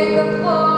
break of